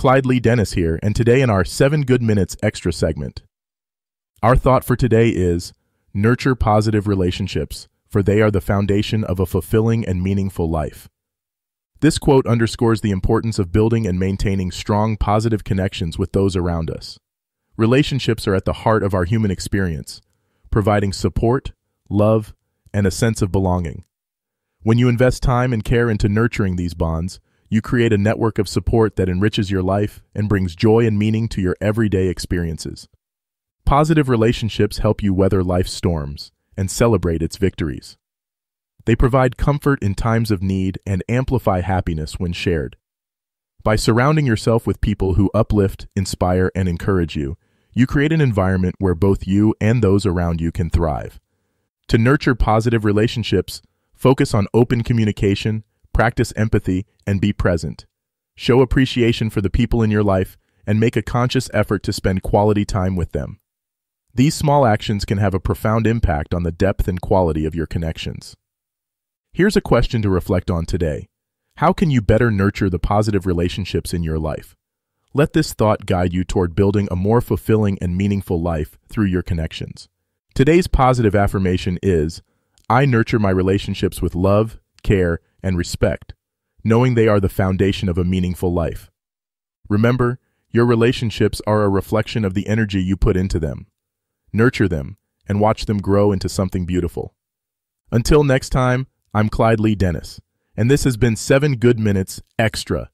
Clyde Lee Dennis here, and today in our 7 Good Minutes Extra segment. Our thought for today is nurture positive relationships, for they are the foundation of a fulfilling and meaningful life. This quote underscores the importance of building and maintaining strong, positive connections with those around us. Relationships are at the heart of our human experience, providing support, love, and a sense of belonging. When you invest time and care into nurturing these bonds, you create a network of support that enriches your life and brings joy and meaning to your everyday experiences. Positive relationships help you weather life's storms and celebrate its victories. They provide comfort in times of need and amplify happiness when shared. By surrounding yourself with people who uplift, inspire, and encourage you, you create an environment where both you and those around you can thrive. To nurture positive relationships, focus on open communication, practice empathy, and be present. Show appreciation for the people in your life and make a conscious effort to spend quality time with them. These small actions can have a profound impact on the depth and quality of your connections. Here's a question to reflect on today. How can you better nurture the positive relationships in your life? Let this thought guide you toward building a more fulfilling and meaningful life through your connections. Today's positive affirmation is, I nurture my relationships with love, care, and respect, knowing they are the foundation of a meaningful life. Remember, your relationships are a reflection of the energy you put into them. Nurture them and watch them grow into something beautiful. Until next time, I'm Clyde Lee Dennis, and this has been 7 Good Minutes Extra.